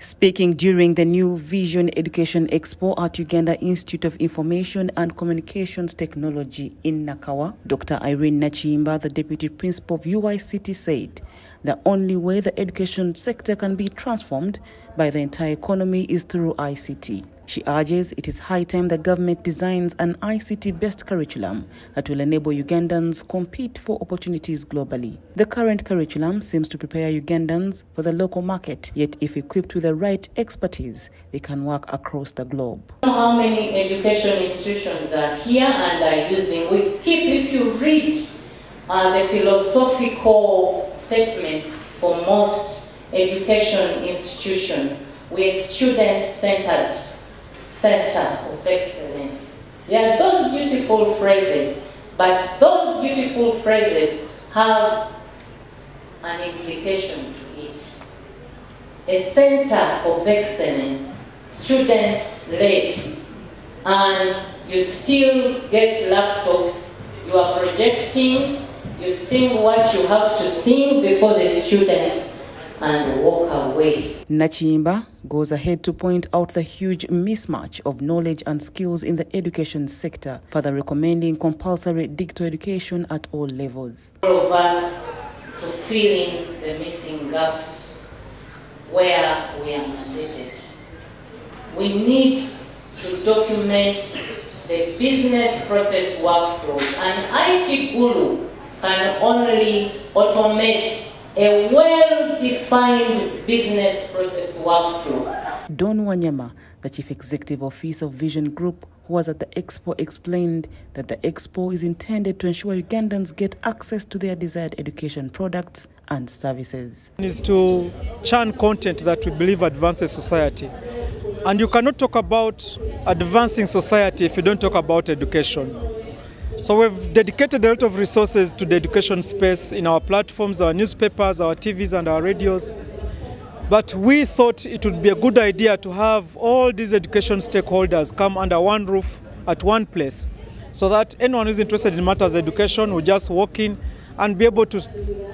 Speaking during the New Vision Education Expo at Uganda Institute of Information and Communications Technology in Nakawa, Dr. Irene Nachimba, the Deputy Principal of UICT, said the only way the education sector can be transformed by the entire economy is through ICT. She urges it is high time the government designs an ICT-based curriculum that will enable Ugandans compete for opportunities globally. The current curriculum seems to prepare Ugandans for the local market, yet if equipped with the right expertise, they can work across the globe. how many education institutions are here and are using. We keep, if you read uh, the philosophical statements for most education institution, we're student-centered center of excellence. Are those beautiful phrases, but those beautiful phrases have an implication to it. A center of excellence, student-led, and you still get laptops, you are projecting, you sing what you have to sing before the students and walk away. Nachimba goes ahead to point out the huge mismatch of knowledge and skills in the education sector, further recommending compulsory digital education at all levels. All of us to fill in the missing gaps where we are mandated. We need to document the business process workflows. An IT guru can only automate a well-defined business process workflow. Don Wanyama, the chief executive officer of Vision Group, who was at the expo, explained that the expo is intended to ensure Ugandans get access to their desired education products and services. is to churn content that we believe advances society. And you cannot talk about advancing society if you don't talk about education. So we've dedicated a lot of resources to the education space in our platforms, our newspapers, our TVs and our radios. But we thought it would be a good idea to have all these education stakeholders come under one roof at one place so that anyone who's interested in matters of education will just walk in and be able to,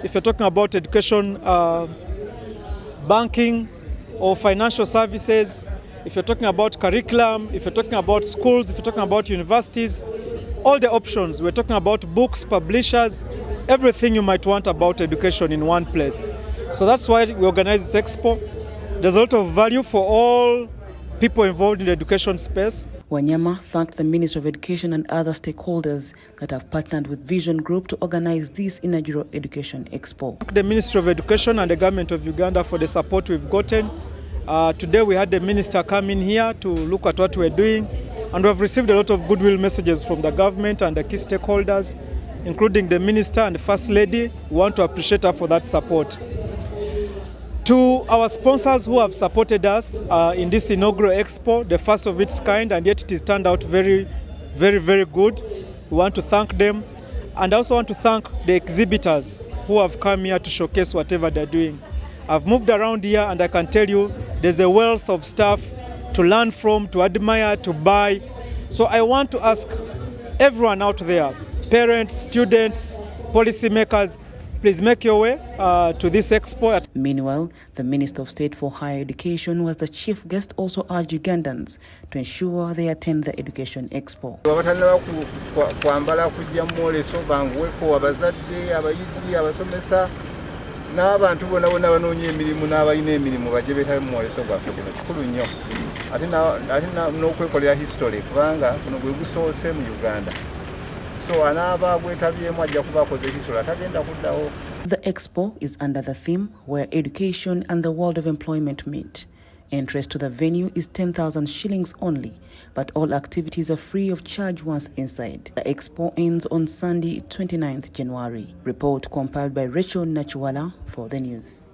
if you're talking about education, uh, banking or financial services, if you're talking about curriculum, if you're talking about schools, if you're talking about universities, all the options. We're talking about books, publishers, everything you might want about education in one place. So that's why we organize this expo. There's a lot of value for all people involved in the education space. Wanyama thanked the Ministry of Education and other stakeholders that have partnered with Vision Group to organize this inaugural Education Expo. The Ministry of Education and the Government of Uganda for the support we've gotten. Uh, today we had the minister come in here to look at what we're doing and we have received a lot of goodwill messages from the government and the key stakeholders, including the minister and the first lady. We want to appreciate her for that support. To our sponsors who have supported us uh, in this inaugural expo, the first of its kind, and yet it is turned out very, very, very good. We want to thank them. And I also want to thank the exhibitors who have come here to showcase whatever they're doing. I've moved around here and I can tell you there's a wealth of stuff to learn from, to admire, to buy. So I want to ask everyone out there, parents, students, policymakers, please make your way uh, to this expo. Meanwhile, the Minister of State for Higher Education was the chief guest also urged Ugandans to ensure they attend the Education Expo. abatalina kwambala kujja mwoleso banguweko abazadde abayizi abasomesa n'abantu bonna bonna abanoonya emirimu n'abalina emirimu bajje beetabe mu mwoleso gwaffe kino kikulu nnyo. Ate n'okwekolera history kubanga guno gwe gusoose mu uganda. So anaaba agwetabyemu ajja kuba akoze history atagenda kuddawo. The expo is under the theme where education and the world of employment meet. Entrance to the venue is 10,000 shillings only, but all activities are free of charge once inside. The expo ends on Sunday, 29th January. Report compiled by Rachel Nachuala for the news.